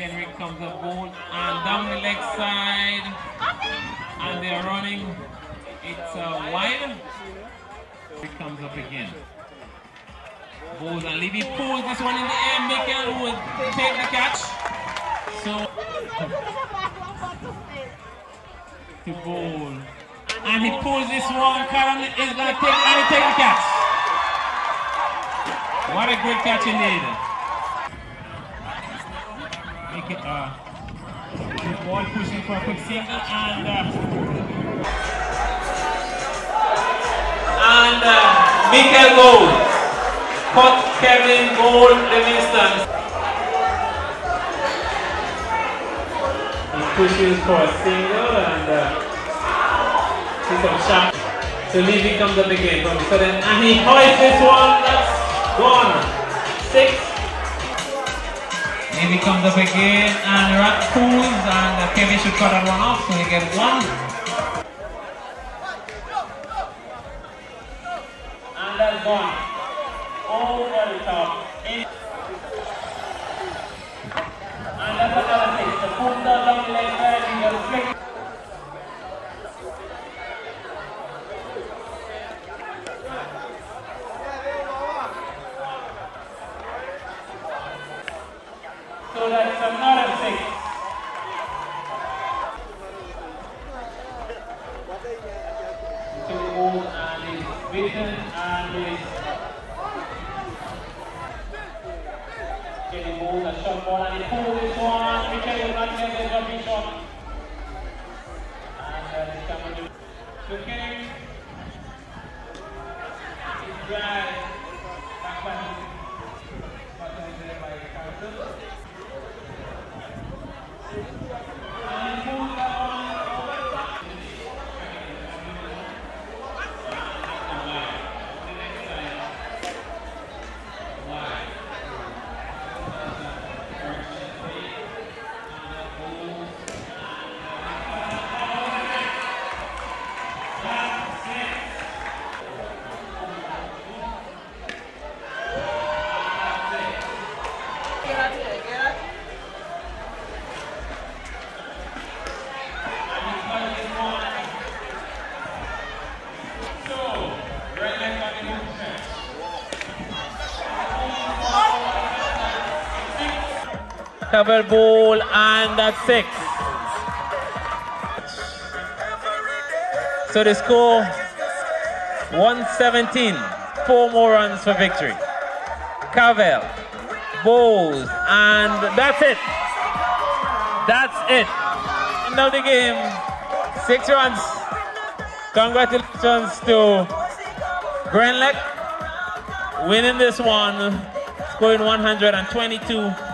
Kendrick comes up bold and down the leg side. And they're running. It's uh, wide. It comes up again. Bowles and Levy pulls this one in the air. Michael will take the catch. So to Bowl. And he pulls this one. Karen is gonna take and he take the catch. What a great catch indeed. It uh the ball pushing for a quick single and uh, and uh, Michael Gold caught Kevin Gold Livingston. He pushes for a single and uh, see some shot. So Levy comes up again from the sudden and he hoists this one. That's gone. Six. Levy comes up again and pulls and Kevin should cut that one off so he gets one. And that's one. over the top. In. And that's another thing. The foot down down the leg side, you will flick. So that's another six. So old and his vision and his Kelly shot ball, and he pulls this one. Michael Rodriguez, the dropping shot. And it's coming to, drive. Cover ball and that's six. So the score 117. Four more runs for victory. Cavell, Bowles, and that's it. That's it. End of the game. Six runs. Congratulations to Grenlec winning this one, scoring 122